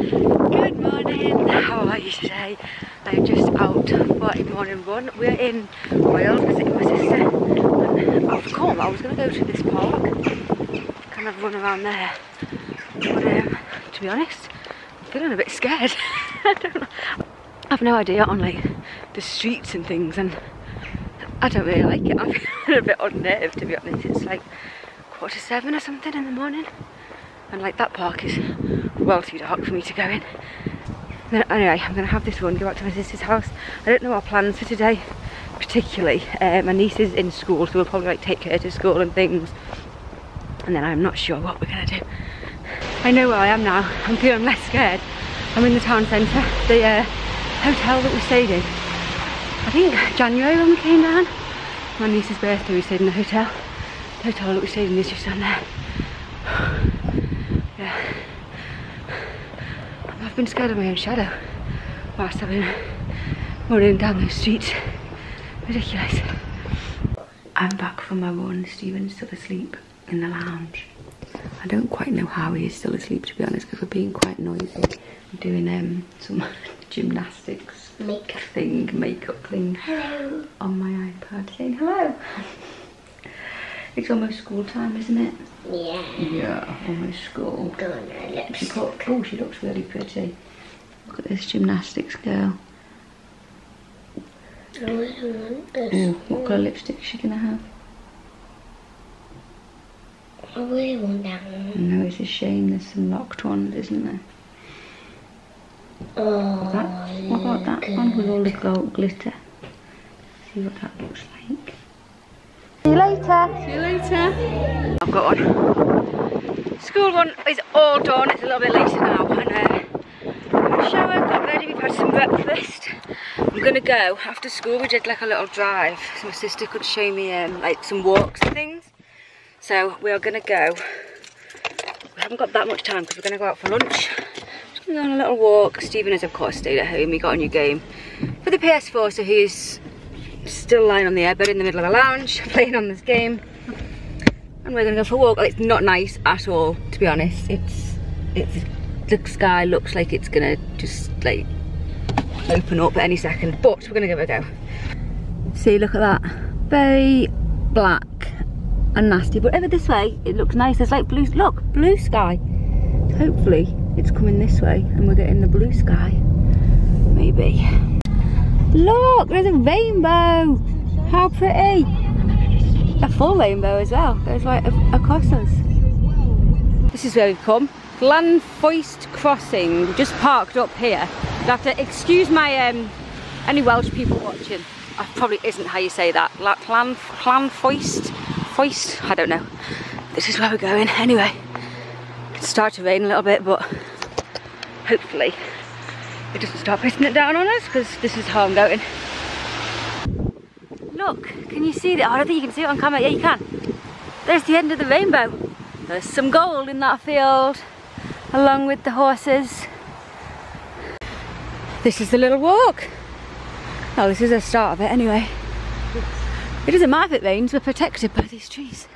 Good morning, how are you today? I'm just out for a morning run. We're in Wales visiting my sister off Cornwall. I was going to go to this park, kind of run around there. But um, to be honest, I'm feeling a bit scared. I don't know. I have no idea on like the streets and things and I don't really like it. I'm feeling a bit unnerved to be honest. It's like quarter seven or something in the morning and like that park is well too dark for me to go in. Then, anyway, I'm going to have this run, go back to my sister's house. I don't know our plans for today particularly. Uh, my niece is in school so we'll probably like take her to school and things and then I'm not sure what we're going to do. I know where I am now. I'm feeling less scared. I'm in the town centre, the uh, hotel that we stayed in. I think January when we came down. My niece's birthday we stayed in the hotel. The hotel that we stayed in is just down there. Yeah. I've been scared of my own shadow whilst I've been running down those streets. Ridiculous. I'm back from my run. Stephen's still asleep in the lounge. I don't quite know how he is still asleep to be honest because we're being quite noisy. I'm doing um, some gymnastics Makeup. thing, makeup thing Hello. on my iPad saying hello. It's almost school time, isn't it? Yeah. Yeah, almost school. Going to She put, oh, she looks really pretty. Look at this gymnastics girl. Oh, I really want this. Ooh, what colour lipstick is she gonna have? I really want that one. No, it's a shame. There's some locked ones, isn't there? Oh, That, what about that one with all the gold glitter? See what that looks like. See you later. See you later. I've got one. School one is all done. It's a little bit later now. And uh, showered, got ready. We've had some breakfast. I'm gonna go after school. We did like a little drive, so my sister could show me um, like some walks and things. So we are gonna go. We haven't got that much time because we're gonna go out for lunch. Just gonna go on a little walk. Stephen has of course stayed at home. He got a new game for the PS4, so he's still lying on the air airbed in the middle of a lounge playing on this game. And we're gonna go for a walk. It's not nice at all, to be honest. It's it's the sky looks like it's gonna just like open up at any second, but we're gonna give it a go. See, look at that. Very black and nasty, but over this way it looks nice. There's like blue, look, blue sky. Hopefully it's coming this way and we're getting the blue sky. Maybe. Look, there's a rainbow. How pretty. A full rainbow as well. Goes right across us. This is where we've come. Glanfoist Crossing. We've just parked up here. You have to excuse my um, any Welsh people watching. That probably isn't how you say that. La- Clan Clanfoist, Foist. I don't know. This is where we're going. Anyway, it's started to rain a little bit, but hopefully it doesn't start pissing it down on us because this is how I'm going. Look, can you see that? Oh, I don't think you can see it on camera. Yeah, you can. There's the end of the rainbow. There's some gold in that field, along with the horses. This is the little walk. Oh, this is the start of it anyway. It doesn't matter if it rains, we're protected by these trees.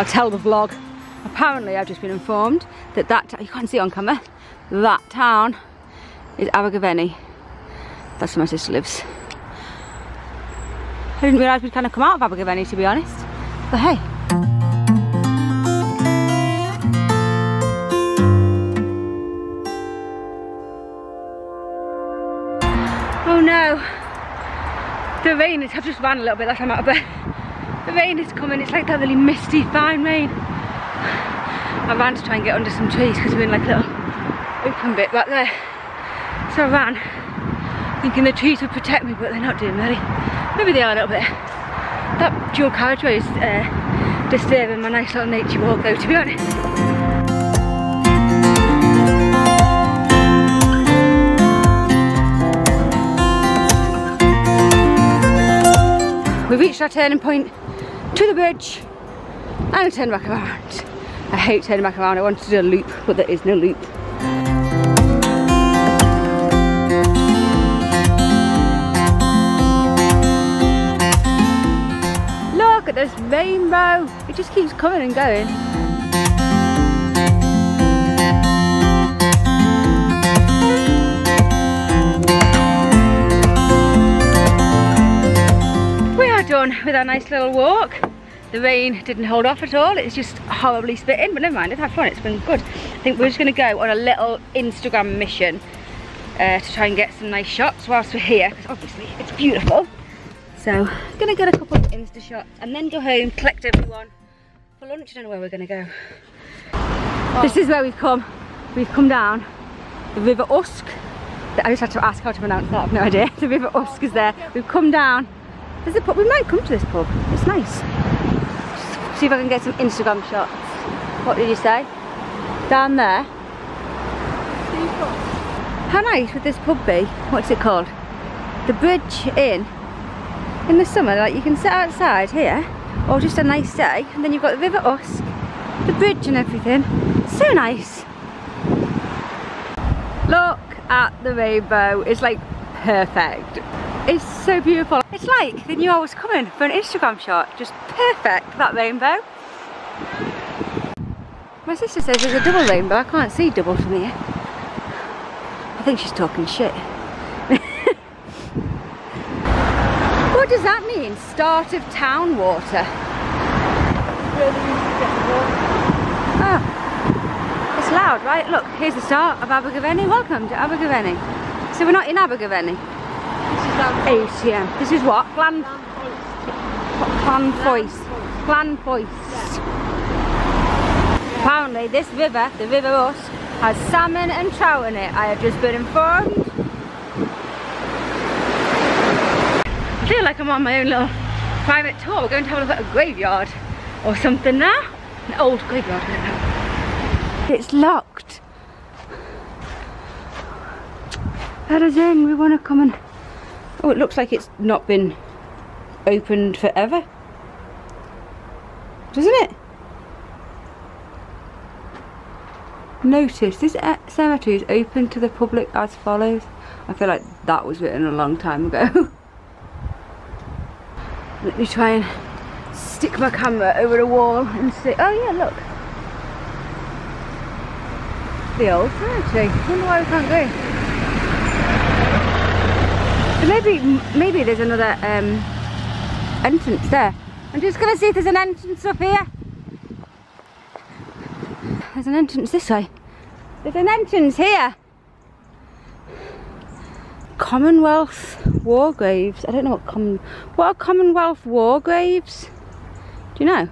I'll tell the vlog. Apparently, I've just been informed that that you can't see on camera. That town is Abergavenny. That's where my sister lives. I didn't realise we'd kind of come out of Abergavenny, to be honest. But hey. Oh no. The rain is, I've just ran a little bit, that's how I'm out of bed. The rain is coming, it's like that really misty, fine rain. I ran to try and get under some trees because we're in like a little open bit back there. So I ran, thinking the trees would protect me, but they're not doing really. Maybe they are a little bit. That dual carriageway is uh, disturbing my nice little nature walk though, to be honest. We reached our turning point to the bridge and I turned back around. I hate turning back around. I wanted to do a loop, but there is no loop. Look at this rainbow. It just keeps coming and going. We are done with our nice little walk. The rain didn't hold off at all. It's just horribly spitting, but never mind. It's had fun. It's been good. I think we're just going to go on a little Instagram mission uh, to try and get some nice shots whilst we're here, because obviously it's beautiful. So, I'm gonna get a couple of Insta shots and then go home, collect everyone for lunch. I don't know where we're gonna go. This is where we've come. We've come down the River Usk. I just had to ask how to pronounce that. I've no idea. The River Usk is there. We've come down. There's a pub. We might come to this pub. It's nice. See if I can get some Instagram shots. What did you say? Down there. How nice would this pub be? What's it called? The Bridge Inn. In the summer, like you can sit outside here, or just a nice day, and then you've got the River Usk, the bridge and everything. So nice. Look at the rainbow. It's like perfect. It's so beautiful. It's like they knew I was coming for an Instagram shot. Just perfect, that rainbow. My sister says there's a double rainbow. I can't see double from here. I think she's talking shit. what does that mean? Start of town water. Oh, it's loud, right? Look, here's the start of Abergavenny. Welcome to Abergavenny. So we're not in Abergavenny. ATM. This is what? Glan... Glanfoist. Glanfoist. Apparently this river, the River Usk, has salmon and trout in it. I have just been informed. I feel like I'm on my own little private tour. We're going to have a look at a graveyard or something now. An old graveyard. It's locked. Let us in, we want to come and... Oh, it looks like it's not been opened forever. Doesn't it? Notice, this cemetery is open to the public as follows. I feel like that was written a long time ago. Let me try and stick my camera over the wall and see. Oh yeah, look. The old cemetery. I wonder why we can't go. Maybe, maybe there's another um, entrance there. I'm just gonna see if there's an entrance up here. There's an entrance this way. There's an entrance here. Commonwealth War Graves. I don't know what common. What are Commonwealth War Graves? Do you know?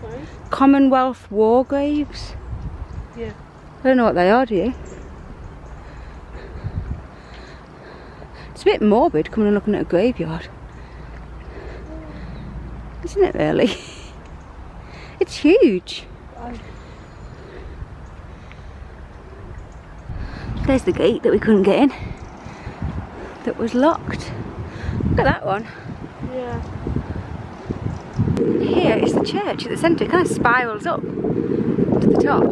Sorry? Commonwealth War Graves. Yeah. I don't know what they are. Do you? It's a bit morbid coming and looking at a graveyard. Isn't it really? It's huge. There's the gate that we couldn't get in. That was locked. Look at that one. Yeah. Here is the church at the centre. It kind of spirals up to the top.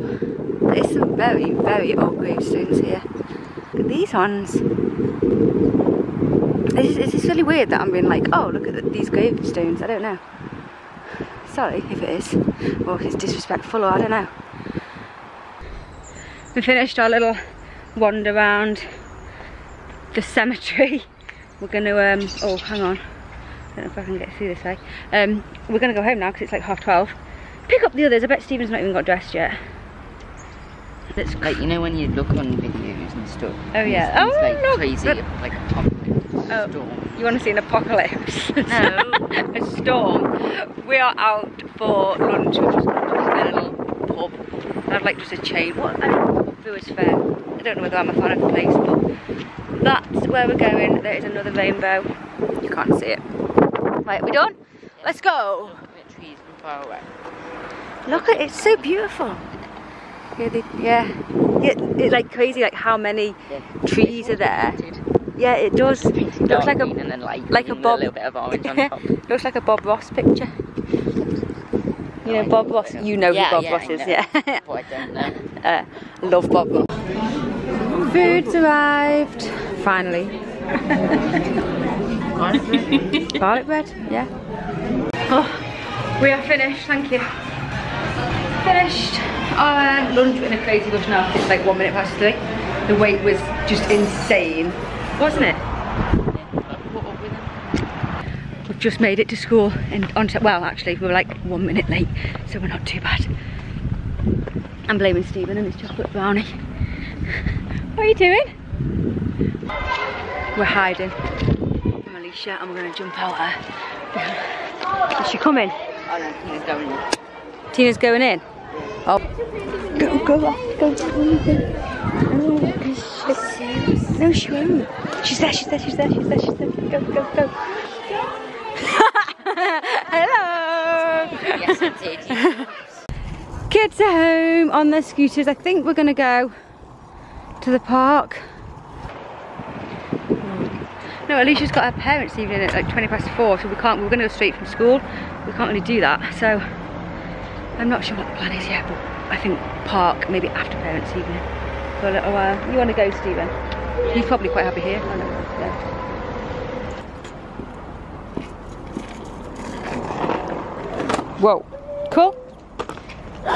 There's some very, very old gravestones here. Look at these ones. It's, it's just really weird that I'm being like, oh, look at the, these gravestones. I don't know. Sorry if it is. Or if it's disrespectful or I don't know. We finished our little wander around the cemetery. We're going to, um, oh, hang on. I don't know if I can get through this way. Um, we're going to go home now because it's like half 12. Pick up the others. I bet Stephen's not even got dressed yet. It's Like you know when you look on videos and stuff. Oh, yeah. It's, it's Oh, like look, crazy, like apocalypse Oh. storm. You want to see an apocalypse? No. a storm. We are out for lunch, is just a little pub. I'd like just a chain. What? Um, Brewers Fayre. I don't know whether I'm a fan of the place, but that's where we're going. There is another rainbow. You can't see it. Right, we done? Let's go. Look at trees from far away. Look at it, it's so beautiful. Yeah, they, yeah. yeah it's like crazy, like how many Yeah. trees are there. Yeah, it does. It's painted Looks like a green and then light like a Bob. a little bit of orange on top. Looks like a Bob Ross picture. You know Bob Ross. You know Yeah, who Bob yeah, Ross is, yeah. But I don't know. uh, love Bob Ross. Food's arrived. Finally. Garlic bread, yeah. Oh, we are finished, thank you. Finished our lunch in a crazy rush now. It's like one minute past three. The wait was just insane, wasn't it? We've just made it to school and on t- well actually we were like one minute late so we're not too bad. I'm blaming Stephen and his chocolate brownie. what are you doing? We're hiding from Alicia and we're going to jump out her. Is she coming? Oh no, he's going in. Tina's going in? Oh. Go, go off, go, go, go. No, no, she won't. She's there, she's there, she's there, she's there, she's there. Go, go, go. Hello! Yes, I did. Kids are home on their scooters. I think we're going to go to the park. No, Alicia's got her parents' evening at like 20 past four, so we can't, we're going to go straight from school. We can't really do that, so I'm not sure what the plan is yet, but I think park, maybe after parents' evening for a little while. You want to go, Stephen? He's probably quite happy here. Whoa, cool.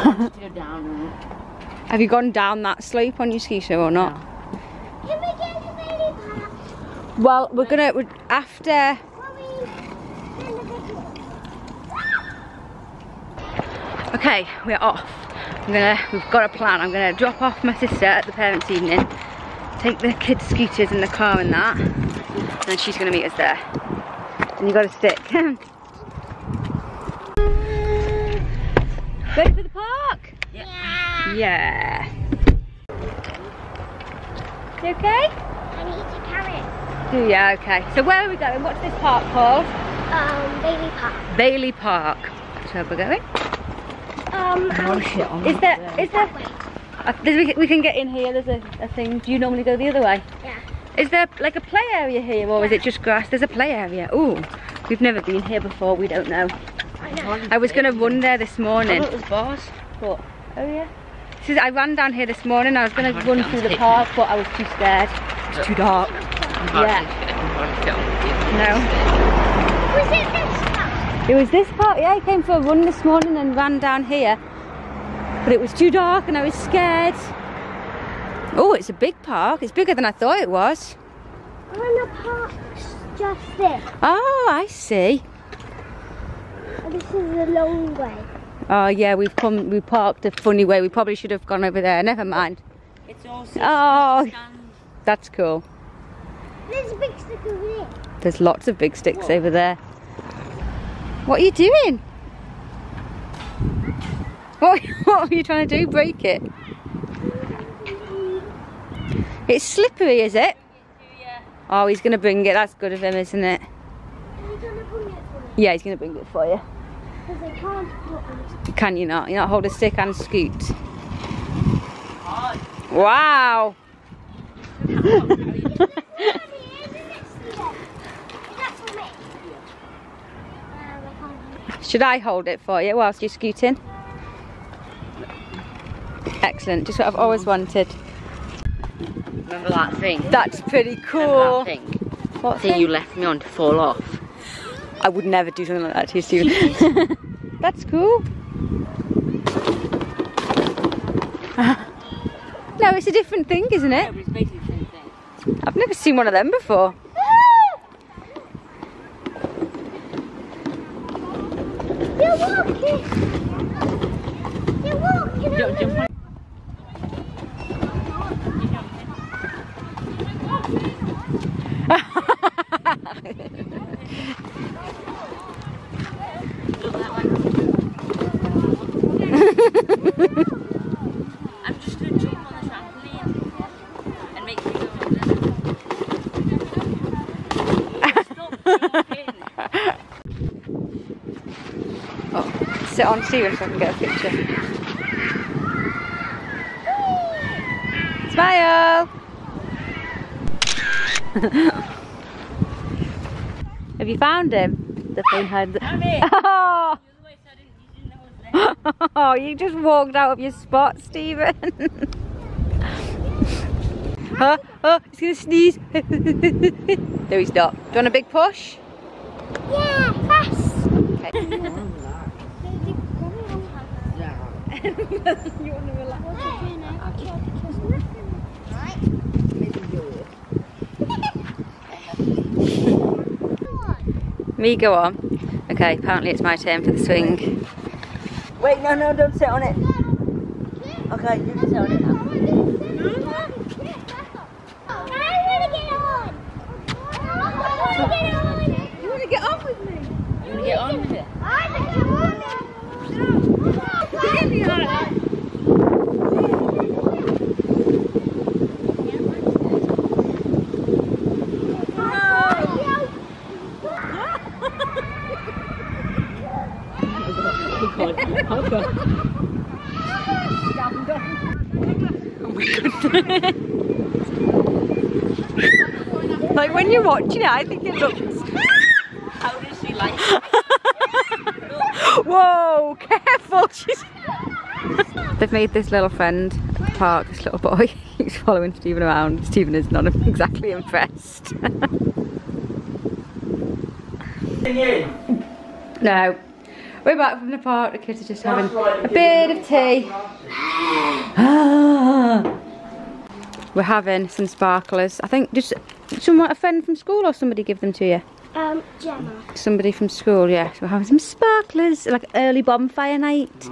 Have you gone down that slope on your ski show or not? Can we get to Bailey Park? Well, we're gonna we're, after. Mommy, send a picture. Okay, we're off. I'm gonna. We've got a plan. I'm gonna drop off my sister at the parents' evening, take the kids' scooters in the car and that, and she's gonna meet us there. And you got a stick. Ready for the park? Yeah. Yeah. You okay? I need to carry it. Do yeah. Okay. So where are we going? What's this park called? Um, Bailey Park. Bailey Park. That's where we're going. Um, um, Is there? Is there? That way. Uh, there's, we, can- we can get in here. There's a, a thing. Do you normally go the other way? Yeah. Is there like a play area here, or is it just grass? There's a play area. Ooh, we've never been here before. We don't know. I know. I was gonna run there this morning. it was bars. But oh yeah. This is, I ran down here this morning. I was gonna run through the park, but I was too scared. It's too dark. Yeah. No. Was it this stuff? It was this part. Yeah, I came for a run this morning and ran down here, but it was too dark and I was scared. Oh, it's a big park. It's bigger than I thought it was. And the park's just this. Oh, I see. And this is a long way. Oh yeah, we've come. We parked a funny way. We probably should have gone over there. Never mind. It's also Oh, that's cool. There's a big stick over there. There's lots of big sticks over there. What are you doing? What, what are you trying to do? Break it? It's slippery, is it? Oh, he's going to bring it. That's good of him, isn't it? Yeah, he's going to bring it for you. Can you not? You not hold a stick and scoot? Wow. Should I hold it for you whilst you're scooting? Excellent, just what I've always wanted. Remember that thing? That's pretty Remember cool. that thing? What Thing thing? you left me on to fall off. I would never do something like that to you, Stephen. That's cool. no, it's a different thing, isn't it? it's basically the same thing. I've never seen one of them before. You're walking. You're walking. Jump, jump on. I'm just gonna jump on the trampoline and make you go on there. Stop jumping. Oh, sit on Stephen so I can get a picture. Smile! Have you found him? The phone had. Damn it. Oh! Oh, you just walked out of your spot, Stephen. huh? Oh, he's gonna sneeze. there he's not. Do you want a big push? Yeah, fast. You want to relax? Me go on. Okay, apparently it's my turn for the swing. Wait, no, no, don't sit on it. Okay, you can sit on it now. You want to get on with me? You wanna get on with it? I want to get on now. Like when you're watching it, I think it looks. How does she like Whoa, careful! She's. They've made this little friend at the park, this little boy. He's following Stephen around. Stephen is not exactly impressed. No. We're back from the park. The kids are just having a bit of tea. We're having some sparklers. I think just someone, a friend from school or somebody give them to you? Um, Gemma. Somebody from school, yeah. So we're having some sparklers, like early bonfire night.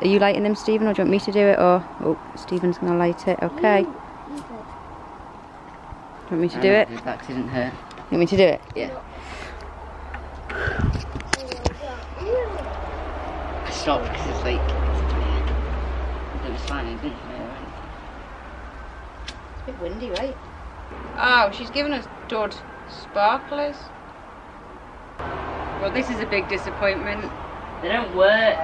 Are you lighting them, Stephen, or do you want me to do it? Or oh, Stephen's gonna light it. Okay. Do you want me to do it? That didn't hurt. You want me to do it? Yeah. I stopped because it's like. It was fine, it didn't hurt. It's a bit windy, right? Oh, she's given us dud sparklers. Well, this is a big disappointment. They don't work.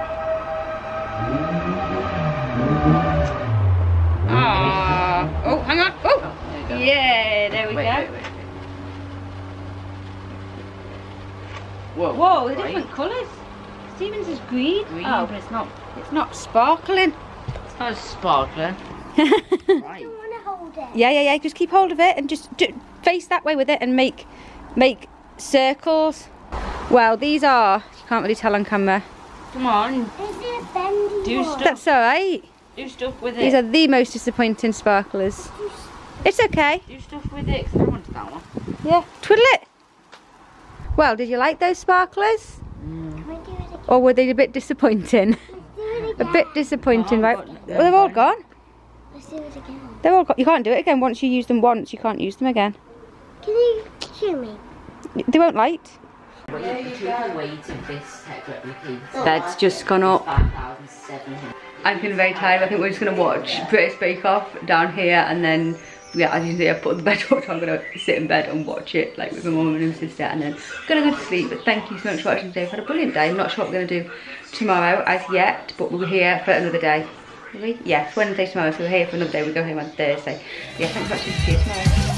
Ah. Oh, hang on. Oh. There. Yeah, there we Wait, go. wait, wait. Whoa. Whoa, they're Right. different colours. Stephen's is green. Green, Oh, but it's not. it's not sparkling. It's not a sparkler. right. I want to hold it. Yeah, yeah, yeah. Just keep hold of it and just do, face that way with it and make make circles. Well, these are. You can't really tell on camera. Come on, Is it a bendy Do one? stuff. That's all right. do stuff with it. These are the most disappointing sparklers. It's okay. Do stuff with it. 'cause I wanted that one. Yeah. Twiddle it. Well, did you like those sparklers, Can we do it again? or were they a bit disappointing? Let's do it a bit disappointing, Oh, right? Well, they're all gone. Let's do it again. They're all gone. You can't do it again. Once you use them once, you can't use them again. Can you show me? They won't light. Wait, the weight of this tech replicator. Oh. Bed's just gone up. I'm feeling very tired. I think we're just going to watch British Bake Off down here and then, yeah, as you see, I put the bed up, so I'm to sit in bed and watch it, like with my mum and my sister, and then I'm to go to sleep. But thank you so much for watching today. I've had a brilliant day. I'm not sure what we're to do tomorrow as yet, but we're here for another day. Yes, Wednesday tomorrow, so we're here for another day. We go home on Thursday. Yeah, thanks for watching. See you tomorrow.